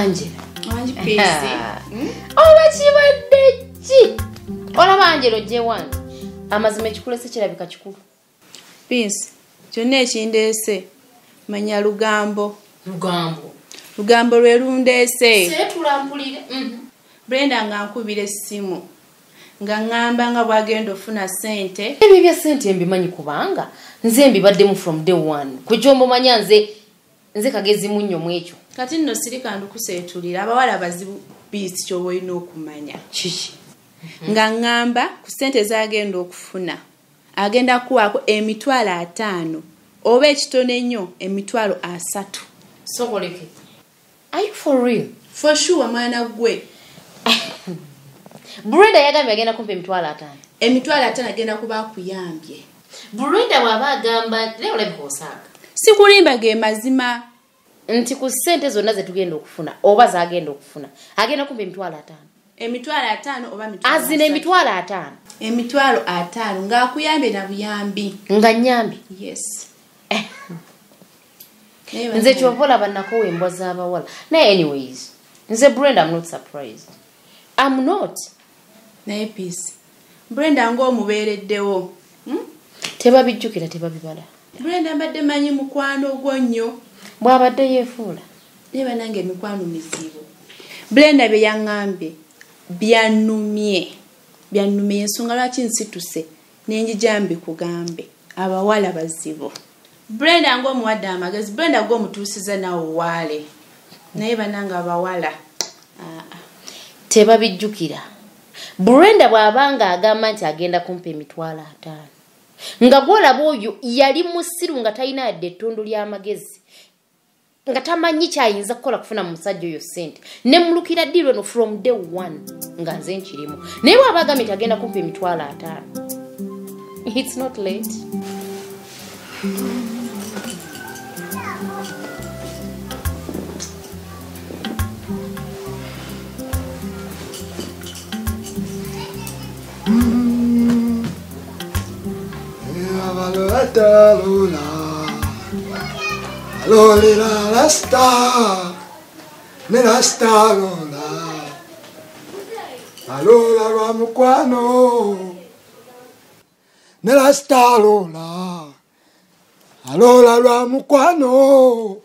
angela piisi oba kibadde ki olaba angelo gyewange amazima ekikulese kirabika kikulu piisi kyonna ekindeese manya lugambo. Lugambo. Lugambo lwe lundeese setulampulire brenda nga nkubira essimu. Nga ŋŋamba nga bwagenda ofuna ssente. Ebyo bya sente mbimanyi kubanga nze mbibaddemu from day one. Kwekyomumanya nze nze kagezi munnyo mu ekyo. Kati nno sirika ndukuseetulira abawala bazibu biisi kyoba olina okumanya. Kiki? Nga ŋŋamba ku ssente zagenda okufuna agenda kuwaako emitwalo ataano oba ekitono ennyo emitwalo asatu. Soboleke are you for real? For sure mwana gwe brenda yagambye agenda kumpa emitwalo ataano. Emitwalo ataano agenda kuba akuyambye. Brenda bw'aba agamba naye olabika osaaga sikulimba ge mazima. Nti ku ssente zonna zetugenda okufuna oba zagenda okufuna agenda kumpa emitwalo ataano. Emitwalo ataano oba azina emitwalo ataano. Emitwalo ataano ng'akuyambye na buyambi. Nga nyambi. Yes. Nze kyova olaba nakowa embwa z'abawala. Naye anyways nze brenda am not surprised. Am not. Naye piisi brenda ng'omubeereddewo. Hmm? tebabijjukira tebabibala brenda mbadde manyi mukwano gwo nnyo bw'abadde yeefuula. naye banange emikwano mizibu. Brenda bye yaŋŋambye byannumye. Byannumye ensonga lwaki nsituse? Nenjija mbikugambe abawala bazibu. Brenda ng'omuwadde amagezi brenda g'omutuusiza nawe waale naye banange abawala tebabijjukira. Brenda bw'abanga agamba nti agenda kumpa emitwalo ataano nga gwolaba oyo yali musiru nga talina yadde ettondo ly'amagezi nga tamanyi kyayinza kukola kufuna mu musajja oyo ssente nemulukira ddi lweno from day one nga nze nkirimu. Naye bw'aba agambye nti agenda kumpa emitwalo ataano. Its not late. Abalolatola, alolera rasta, ne rasta lola, alola lwa mukwano, ne rasta lola, alola lwa mukwano,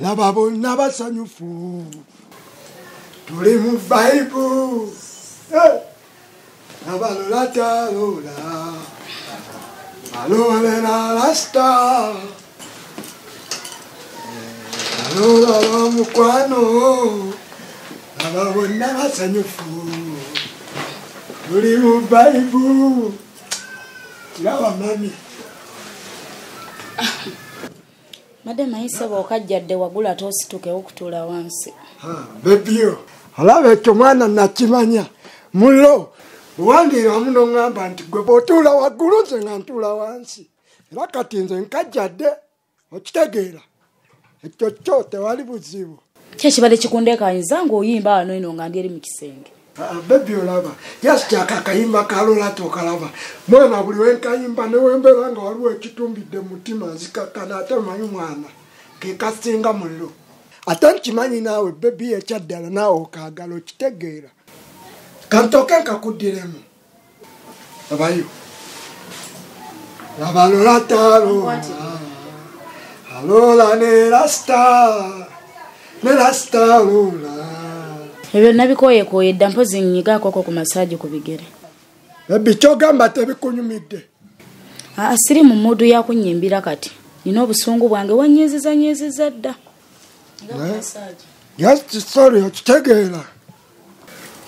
laba bonna basanyufu, tuli mu vaibu, hey! Abalolatola. Alolera rasta Alola mukwano Aba bonna basanyufu Tuli mu baibu Kiraba mami. Madde mayise bw'okajjadde wagula ate ositukewo okutuula wansi. Bebyo olaba ekyo mwana nakimanya. Mulo owandiira wamu noŋŋamba nti gwe bw'otuula waggulu nze nga ntuula wansi. Era kati nze nkajjadde okitegeera. Ekyo kyo tewali buzibu. Kyekibadde kikundeekanyiza ng'oyimba wano eno nga ndi eri mu kisenge. Bebi olaba. Yasikyaka akayimba kalola tokalaba mwana buli wenkayimba newembeera nga waliwo ekitumbidde mutima nzikakkana ate manyi mwana kekasinga muliro. Ate nkimanyi naawe bebi ekyaddala naawe okaagala okitegeera kantoke nkakuddiremu abayo labalola talola alola ne rasta ne rasta lola. Ebyo nabikoyekoye dda mpozi nyigaakoko ku masaaji ku bigere. Ebi kyogamba tebikunyumidde aa siri mu mudu yakunyimbira kati. Nina obusungu bwange wanyeziza nyeziza dda yasori okitegeera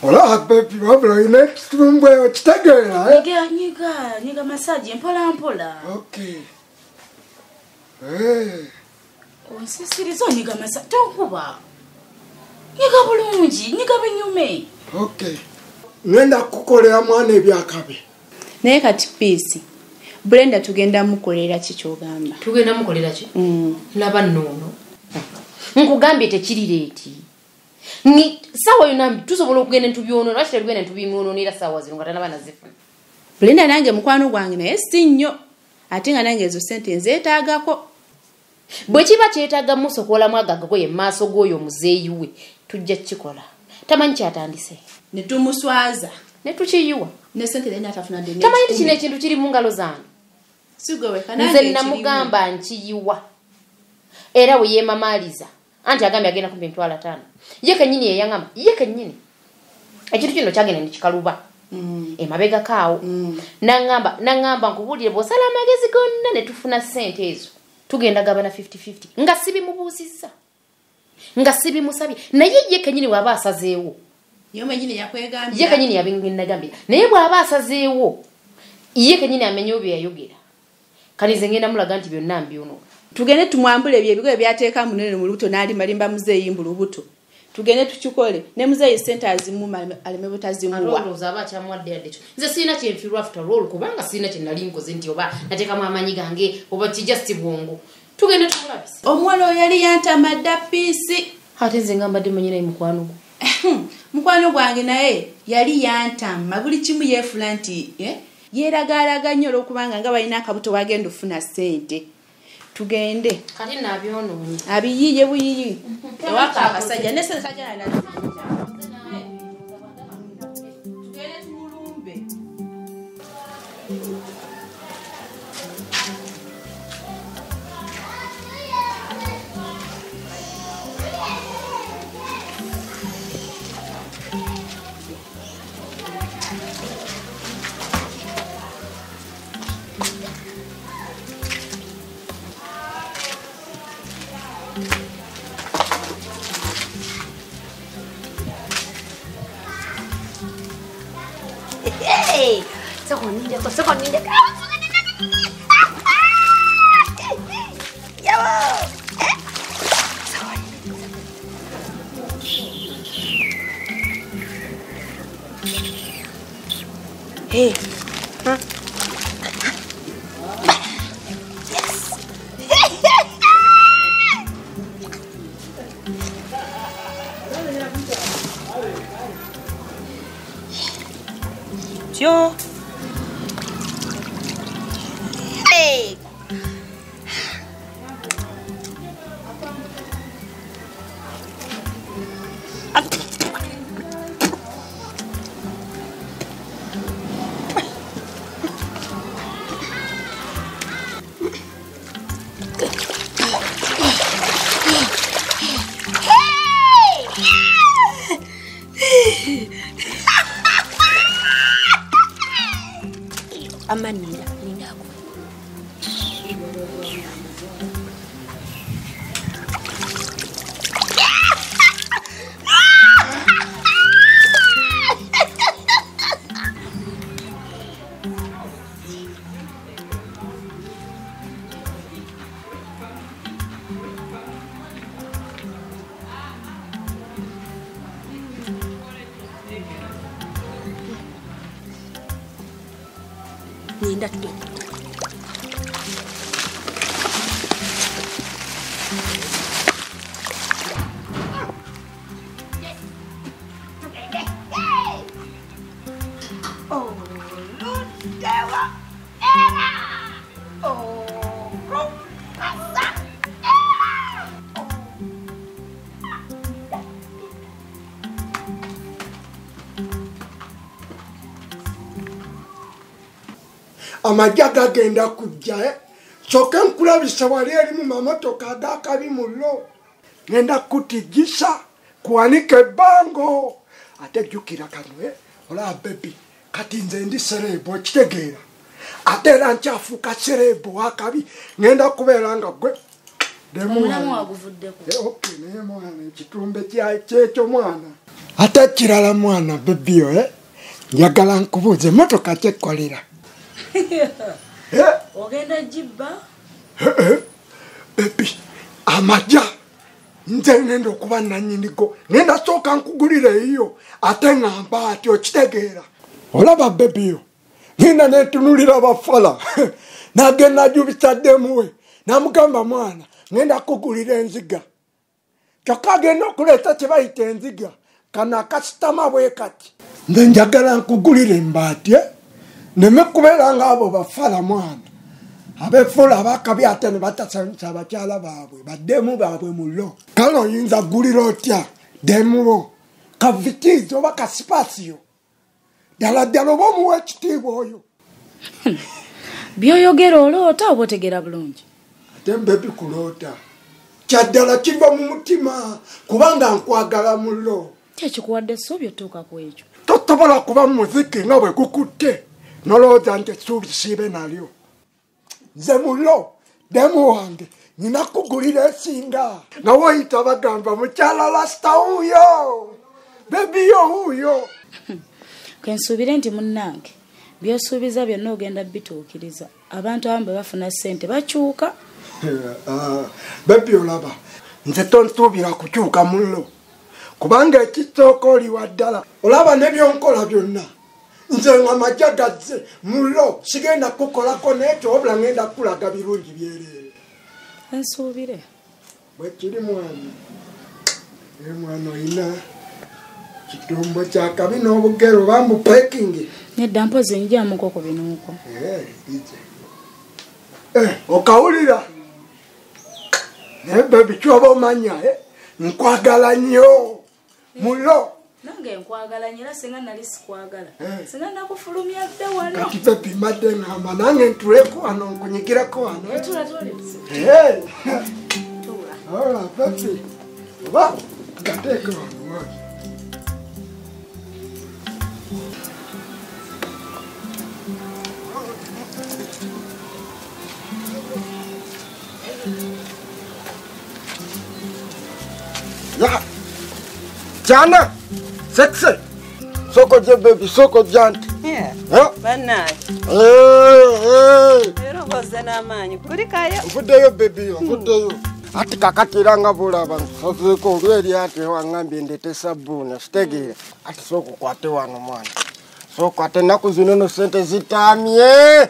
olaba bebi wabula olina ekitumbwe okitegeera eh? nyiga nyiga nyiga masaaji mpola mpola okay Eh, onsisiriza onyiga masa tonkuba nyiga bulungi nyiga binyume okay ngenda kukolera mwana ebyakabi naye kati piisi brenda tugenda mukolera ki kyogamba? Tugenda mukolera ki? Mm. laba noono nkugambye tekiri leeti Ni- saawa yona tusobola okugenda ntubyonoona lwaki tetugenda ntubimwonoonera saawa zino nga tanaba nazifuna brenda nange mukwano gwange naye si nnyo ate nga nange ezo sente nzeetaagako. Bwe kiba kyetaaga musokolamu agagagoye mu maaso g'oyo omuzeeyi we tujja kukikola. Tamanyi kyatandise? Ne tumuswaza. Ne tukiyiwa? Ne sente naye natafunadde tamanyi nti kino ekintu kiri mu ngalo zange nze namugamba nkiyiwa. Era bwe yeemamaaliza anti agambye agenda kumpa emitwalo ataano ye kenyini yeyaŋama ye kenyini ekintu kino kyagenda nekikaluba emabegako awo naŋamba naŋamba nkubuulire bw'osala amagezi gonna ne tufuna sente ezo. Tugenda gabana 5050 nga sibimubuuzizza nga sibimusabye. Naye ye kenyini bw'aba asazeewo. Ye kenyini yabinagambira naye bw'aba asazeewo ye kenyini amenyewo bye yayogera kanize ngenda mulaga nti byonna mbyonoona tugende tumwambule ebyo ebigoye byateeka munene mu lubuto n'alimalimba muzeeyi mu lubuto. Tugende tukikole. Ne muzeeyi sente azimuma aleme butazimuwa aba akyamwadde yadde kyo nze sirina kyenfiirwa after all kubanga sirina kye nali nkoze nti oba nateekamu amanyi gange oba kijja si bwongo. Tugende tumulabisa omuwala oyo yali yantamadda piisi ate nze nga mbadde manyinayi mukwano gwo. Mukwano gwange naye yali yantamma buli kimu yeefula nti eh, yeeragaalaga nnyo olwokubanga nga balina akabuto wagenda ofuna ssente tugende. Kati nabyonoonye abiyiye buyiyi. Ewaka abasajja nesajja tugende 逃げとすぐ逃げてやばええ、hey. うん Amanira, amajja gagenda kujja eh? kyokka nkulabisa wali eri mu mamotoka agakabi mullo ngenda kutigisa kuwanika ebbango ate jjukira kano eh? olaba bebi kati nze ndi sereebo okitegeera ate era nkyafuuka sereebo wakabi ngenda kubeera nga gwe ok naye mwana ekitumbe kyekyo mwana ate kirala mwana bebiyo eh? njagala nkubuuza emotoka kyekolera Eh? Ogenda jibba bebi amaja nze ngenda okuba nanyinigo ngenda sooka nkugulira eyo ate ngamba ati okitegeera olaba bebiyo ngenda netunulira bafala nagenda jubitaddemuwe namugamba mwana ngenda kugulira enziga. Kyokka agenda okuleeta kyebayita enziga kano akasitama bwe kati. Nze njagala nkugulira embaatye neme kubeera ngaabo bafala mwana. Abefula abakabi ate ne batasanyusa abakyala baabwe baddemu baabwe mulo kale oyinza gulira otya? Demubo kavitiizi oba kasipasiyo ddala ddala oba omuwa ekitiibwa oyo? Byoyogera oloota oba otegera bulungi? Ate mbebi kuloota kyaddala kiva mu mutima kubanga nkwagala mulo kyekikuwadde essuubi otuuka ku ekyo. Tosobola kuba muziki nga bwe gukutte nolowooza nti essuubi siibe nalyo nze mulo demu wange nina kugulira esinga. Nga woyita bagamba mukyala lasita wuuyo bebiyo wuuyo kensuubire nti munnange byosuubiza byonna ogenda bituukiriza. Abantu abamu bwe bafuna ssente bakyuka. Ah, bebi olaba nze tonsuubira kukyuka mulo kubanga ekisooka oliwa ddala olaba nebyonkola byonna nze nga majja gazze mulo sigenda kukolako nekyo wabula ngenda kulaga birungi byereere. Ensuubire. Bwekiri mwana e mwana oyina kitumbo kyakabi n'obugero bambu pekingi nedda mpozi njamuko ku binuuko Eh, okawulira. Naye bebi kyoba omanya eh? nkwagala nnyo. Mulo nange nkwagala nyera singa nali sikwagala. Eh. singa nakufulumya dde wano. Kati bebi madde ngamba nange ntuleko wano nkunyigireko wano. Eh? ola bebi oba gateeke wano wano ya. Kyana sekise soko je bebi soko janti nvuddeyo bebiyo nvuddeyo ati kakati era nga bulaba nsazeeko olweri ati waŋambye ndete sabbuuni kitegeera ati sookukwate wano mwana. Sookwate ennaku zino no sente zitamye.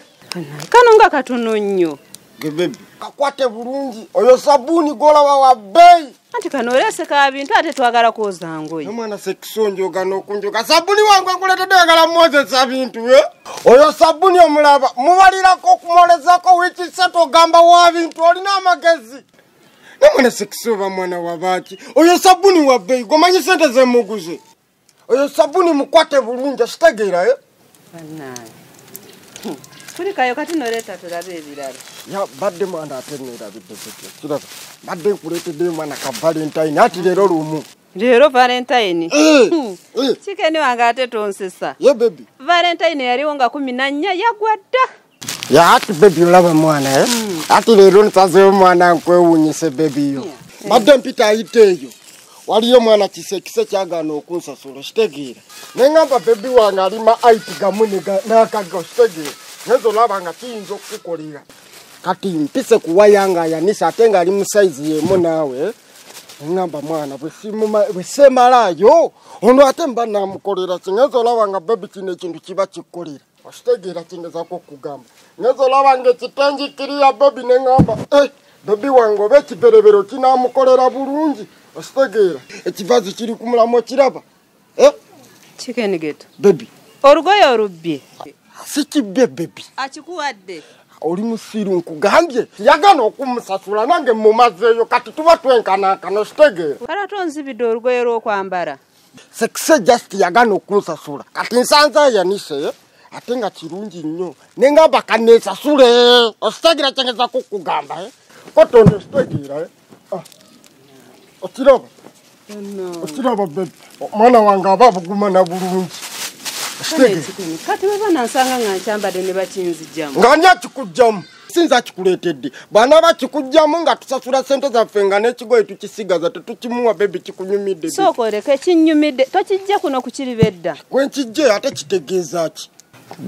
Kano nga katono nnyo. Gebebi kakwate bulungi. Oyo sabbuuni golaba wa bbeeyi anti kano oleese ka bintu ate twagala kwoza ngoye. Nomwana sekisonjoga n'okunjoga sabbuuni wange nkuletedde oyagala mwozesa bintu e oyo sabbuuni omulaba mubalirako okumwolezako wiiki satu ogamba wa bintu olina amagezi. Nomwana sekisooba mwana wabaaki oyo sabbuuni wa bbeeyi gomanyi sente zemuguze oyo sabbuuni mukwate bulungi akitegeera e Hmm, kulikayo kati noleeta tulabe ebirala. Ya badde mwana ate neerabidde kityo kiraba badde nkuleeteddeyo mwana ka valentine ati leero lumu. Leero valentine. Eh, Hmm, eh, kikeni wange ate tonsesa. Ye bebi valentine yaliwo nga kumi na nnya yagwa dda ya ati bebi olaba mwana e ati leero nsazeyo mwana nkwewunyise bebiyo badde mpita ayite eyo. Waliyo mwana kisekise kyagaana okunsasula kitegeera. Neŋamba bebi wange alima aiti gamu nega- n'akaga neza olaba nga kiyinza okukukolera kati mpise kuwaya nga ayanisa ate ngaali mu saizi yemu naawe. Neŋamba mwana bwe semalaayo ono ate mba namukolera ki? Neza olaba nga bebi kino ekintu kiba kikkolera okitegeera kingezako okugamba. Neza olaba nga ekitenjikiriya bebi neŋamba eh, bebi wange oba ekiberebero kinamukolera bulungi. Okitegeera. Ekivaazi kiri ku mulamu okiraba. Eh, kikeni geto bebi olugoye olubbye sikibye bebi. Akikuwadde? Oli musiru nkugambye. Yagana okumusasula nange mumazeeyo kati tuba twenkanankana okitegeera kale ate onzibidde olugoye lw'okwambala? Sekise just yagana okunsasula. Kati nsanze ayanise ate nga kirungi nnyo. Nengamba kanesasule okitegeera kyengeza kukugamba kotonda okitegeera okiraba. Okiraba bebi omwana wange aba bugumana bulungi Kikeni, kati bweba nansanga nga nkyambadde ne bakinzijjamu nga ani akikugjamu sinza akikuleetedde bwana bakikugjamu nga tusasula sente zaffe nga n'ekigoye tukisigaza tetukimuwa bebi kikunyumidde sooka oleka ekinnyumidde tokijja kuno kukiriba edda. Wenkijje ate kitegeeza ki?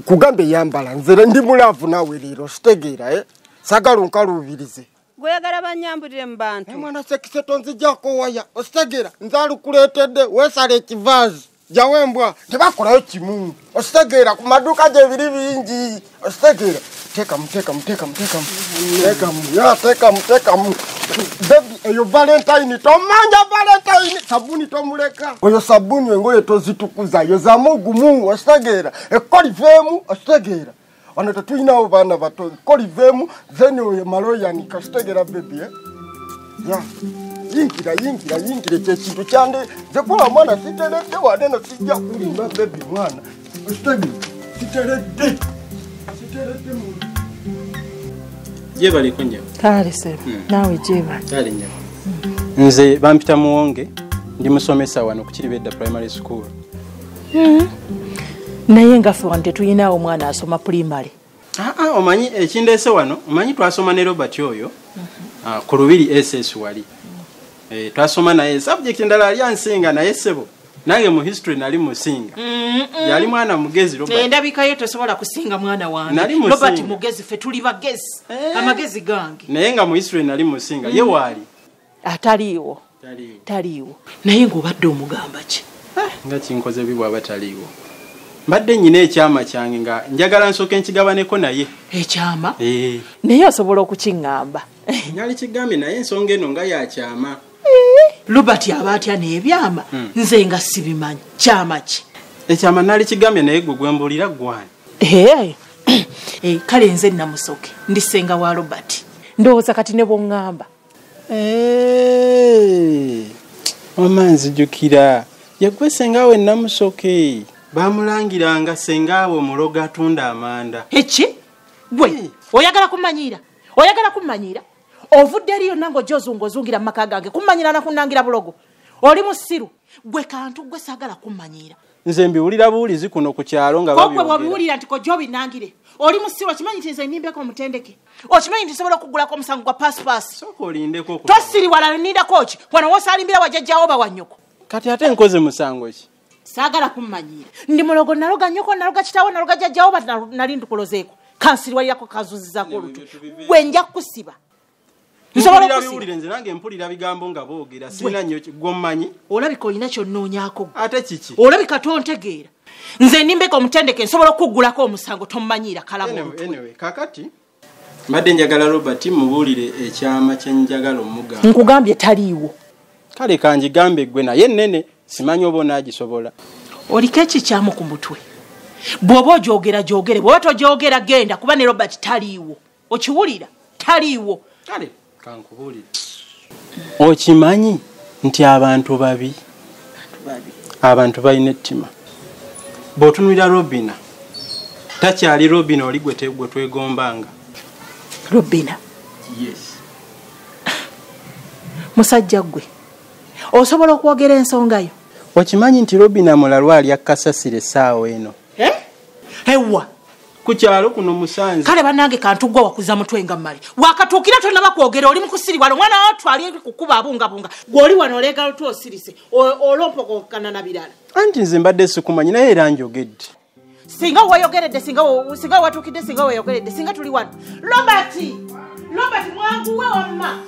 Kugambe yambala nze ndi mulaavu naawe leero kitegeera e sagala onkaluubirize. Gweyagala banyambulire mu bantu. Mwana sekise tonzijjako waya okitegeera nze alukuleetedde weesala ekivaazi jawembwa tebakolayo kimu. Okitegeera ku maduuka gye biri bingi. Okitegeera teekamu teekamu teekamu teekamu teekamu ya teekamu teekamu bebi eyo valentine tomanja valentine sabuni tomuleka. Oyo sabuni engoye tozitukuza yo zamugumu okitegeera ekkoliveemu okitegeera wano tetulinawo baana bato kolivemu then oyo maloyani kasitegera bebi eh? ya yingira yingira yingira ekyo ekintu kyande zekuba mwana siteredde waneno sijja kulimba bebi mwana. Siteredde siteredde mu gyebaliko nyawo kale sebo naawe gyeba kale nyawo nze bampita muwonge ndi musomesa wano ku kiribedda primary school. Naye ngaffe wano tetuyinawo omwana asoma pulimale aa omanyi ekindeese wano omanyi twasoma ne robert oyo ah, ku lubiri ss wali twasoma naye subject endala ali ansinga naye sebo nange mu history nali musinga yali mwana mugezi endabikayo tosobola kusinga mwana Nali wange musinga. robert mugezi fe tuli bagezi amagezi gange. Naye nga mu history nali musinga ye waali ataliiwo taliiwo. Taliiwo. Naye ng'obadde omugamba ki? Nga kinkoze bi bwaba taliiwo. Mbadde nyina ekyama kyange nga njagala nsooka enkigabaneko naye. Ekyama? Eh, naye osobola okukiŋŋamba. Nyali kigambye naye ensonga eno nga yakyama robert aba atya n'ebyama? Nze nga sibimanyi kyama ki? Ekyama nali kigambye naye gwe gwembuulira gwani kale nze namusoke ndi ssenga wa robert ndowooza kati ne bwoŋŋamba. Oma nzijukira yegwe sengawe namusoke bamulangiranga sengawe omuloga atunda amanda. Eki gwe oyagala kumanyiira oyagala kumanyiira ovudde eri yonna ngaojozunga ozungira mu maka gange kumanyira nakunangira bulogo. Oli musiru gwe kantu gwe saagala kumanyiira nze mbiwulira buwulizi kuno ku kyalo nga babyogera. bwobiwulira nti kojo obinangire. Oli musiru okimanyi nti nze nimbeko omutendeke? Okimanyi nti nsobola okugulako omusango gwa paasipaasi tosiriwala nindako ki? Wano woosalimbira wajjajjawo oba wanyoko kati ate nkoze musango ki? Saagala kumanyiira ndi mulogo naloga nyoko naloga kitawo naloga jjajjawo bati nali ndikulozeeko kansiriwalirako kanzuzizako olutu. Gwe nja kusiba nsobola mpulira okusiba biwulire nze nange mpulira bigambo nga boogera sirina nnyo gwomumanyi olabika olina kyonnoonyaako ate kiki? Olabika tontegeera. Nze nimbeka omutendeke nsobola okuggulako omusango tomumanyiira kalamu Anyway, omutwe anyway, kakati mbadde njagala robert mubuulire ekyama kyenjagala omugamba nkugambye taliiwo. Kale kanjigambe gwe naye nene simanyi oba onaagisobola. Oliko ekikyamu ku mutwe? Bw'oba ogyogera gyogere bw'oba togyogera genda kuba ne robert taliiwo. Okiwulira? Taliiwo. Kale kankubuulire. Okimanyi nti abantu babi? Abantu balina ettima. Bw'otunulira robina takyali robina oli gwe te- gwe twegombanga? Robina? Yes. Musajja gwe osobola okwogera ensongayo okimanyi nti robina mulalwa ali akasasira essaawa eno ku kyalo kuno musanze. Kale bannange kantuggwa wakuza mutwe nga mmali. Wakatuukira tonnaba kwogera oli mukusiriwala omwana wo twali kukuba abungabunga. Gweoli wano oleega lutu osirise o- olompokokana na birala. Anti nze mbadde sikumanyi naye era njogedde. Singa weyogeredde singa watuukidde singa weyogeredde singa tuli wano. Robert! Robert mwanguwe wamma.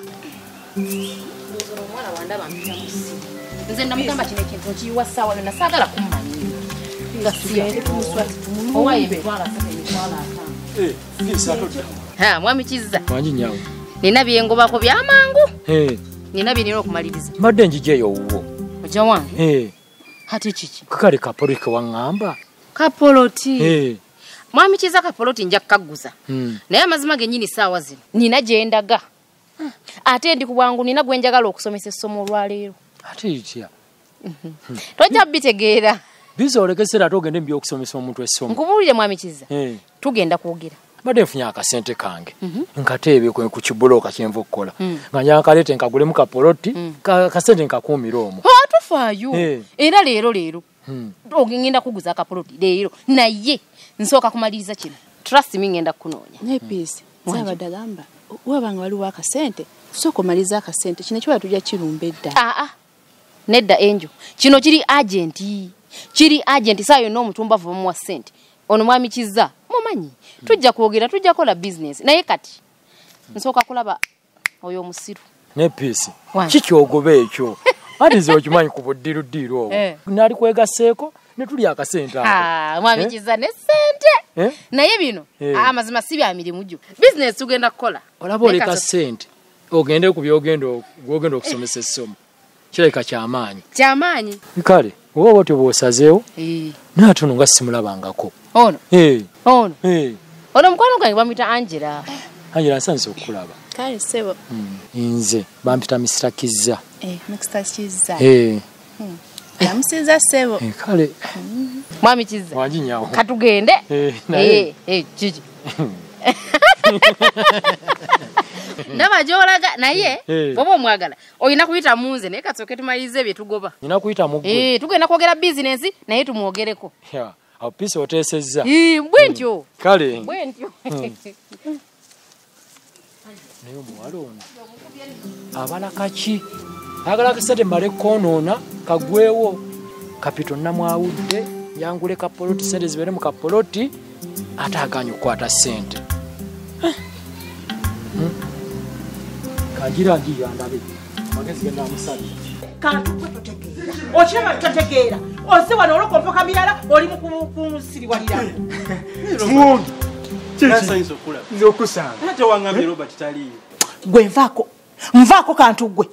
Nze namugamba kino ekintu nkiyiwa ssaawa yonna saagala kummanyiira nga asatu emitwalo ataano mwami kizza nina byengobako byamangu nina byenina okumaliriza. Mbadde njigyeyo wuwo. Oja wange? Hati kiki? Kakale kapolike waŋŋamba. Kapoloti? Mwami kiza kapoloti nja kukagguza. Mm. naye amazima gennyini saawa zino nina gyendaga ate ndi ku bwangu nina gwenjagala okusomesa essomo olwaleero ate itya tojja bitegeera biza olekesera ate ogende mubyokusomesa omuntu essomo. Nkubuulire mwami kiza tugenda kwogera. Mbadde nfunye akasente kange. Nkateebe kwe ku kibulooka kyenva okukola. Nga njakaleete nkagulemu kapoloti ka- kasente nkakuumira omwo. Tufaayo Eh. era leero leero. Hmm. ogenda kuguza akapoloti leero. Naye nsooka kumaliriza kino. Trust me ngenda kukunoonya. Nepiisi Wangi. zabadde agamba wabanga waliwo akasente? Tusooka omaliza akasente. Kino ekiwala tujja kirumba edda. Aa nedda enjo kino kiri agenti kiri agenti saa yonna omutumba ava muwa sente ono mwami kiza mumanyi. Tujja kwogera tujja kola bizinesi naye kati nsooka kulaba oyo omusiru nepiisi Wangi. kikyogoba ekyo? Ati nze okimanyi ku buddiruddiiro obwo. Eh. nali kwegaseeko ne tuli akasente ako. Ah, mwami Eh? kiza ne sente Eh? naye bino Eh. amazima si bya mirimu gyo bizinesi tugenda kukola. Olaba oleka kaso- sente ogende ku byogenda okusomesa essomo. Kirabika kyamaanyi. Kyamaanyi. Kale oba oba otyo bwosazeewo naye ate ono nga simulabangako. Ono? Ono? Ono mukwano gwange bamwita angela. Anjira nsanze okulaba kale sebo nze bampita Eh, mixta kiza Eh, yamusiza sebo eh, kale. Mwami kiza wanjinyawo katugende. Eh, Eh, eh, kiki ndaba gyolaga naye Eh. bwoba omwagala olina kuyita munze naye kasooke tumalirize bye tugoba. Nina kuyita mugwe. Eh, tugenda kwogera bizinensi naye tumwogereko. Awo piisi oteesezza Eh, bwe ntyo. Kale. Bwe ntyo. Naye omuwala ono abala kaki? Ayagala kasente male koonoona kagwewo. Kapito namwawudde yangule kapoloti sente zibeere mu kapoloti ate aganye okukwata sente Eh. Kanjira njiyo andabe. Magezi genda amusabye. Kantu gwe totegeera. Okiraba totegeera. Oze wano olokompoka mirala oli mukunsiriwalira Muwonge. Nasanyusa okulaba. nze okusanga. Era tewaŋŋambye Robert taliiyo. gwe nvaako. Nvaako kantu gwe.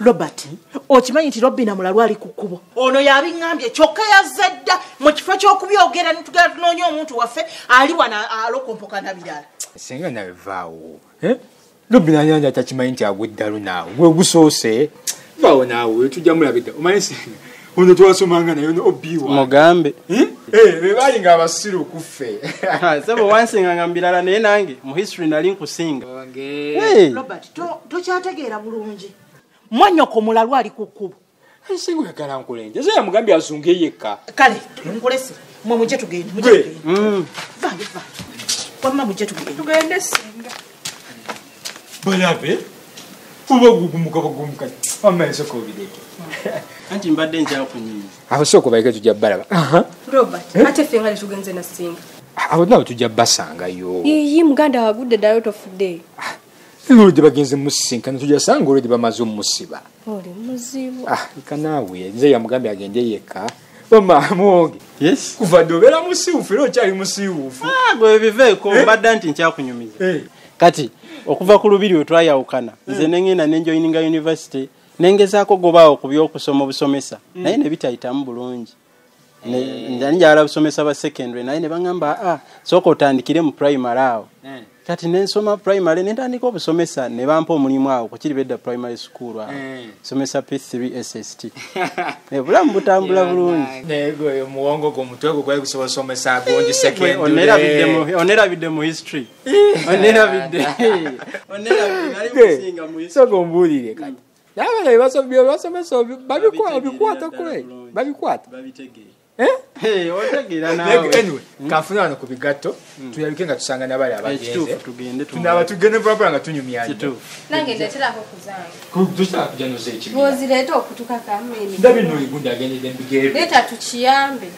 Robert okimanyi nti robina mulalu ali ku kkubo? Ono yabiŋŋambye. Kyokka yazze dda mu kifo ky'okubyogera nitugera tunoonya omuntu waffe ali wano alokompoka na birala. Singa nawe vaawo lobi nanyanja takimanyi nti agwe eddalu naawe. Gwe gusoose vaawo naawe tujja mulabidda omanyi singa ono twasomanga naye ono obiwa mugambe. Bebaali nga abasiru kuffe sebo wansinganga mu birala naye nange mu history nali nkusinga. Robert to- tokyategeera bulungi. Mwanyoko mulalu ali ku kkubo. Singa oyagala nkulenje. Ze yamugambye azunge yekka. Kale nkulese mwe mujje tugende mujje tugende. Mm. vayo va wamma mujje tugende. Tugende singa balabe uba gugumuka bagumuka amaisoko obireke anti mbadde nkyakunyumiza awo sooka baike tujja balaba robert ate ffe nga tetugenze na singa awo nawe tujja basangayo iyi muganda wagudde ddala tofudde olwedde bagenze musisinkana tujja sanga olwedde bamaze omusiba. Oli muzibu. Ah, eka naawe nze yamugambye agende yekka. Bamamuwonge yes. Kuva dde obeera musiiwufu era okyali musiiwufu Ah, gwe biveeko mbadde anti nkyakunyumiza. Kati okuva ku lubiri we twayawukana. Nze nengenda nenjoyininga university nengezaako gobaawo ku byokusoma obusomesa. Naye ne bitayitamu bulungi. Nzani njagala busomesa ba secondary naye ne baŋŋamba aa sooka otandikire mu primary awo kati nensoma primary nentandika obusomesa ne bampa omulimu awo kukiri bedda primary school awo somesa p3 sst Eh, bulamu butambula bulungi. naye gwe omuwongo gwo omutwe gwo gwali gusobosomesa agongi Gwe, onerabidde mu- onerabidde mu history. History. Soga ombuulire kati. Naye abana byebasomesa babikwata kule. babikwata Eh? Anyway kanfuna wano ku bigatto tulabike nga tusanga nabali abagenze. Tunaba tugende mpapula nga igunda agendedde mbigere tukiyambe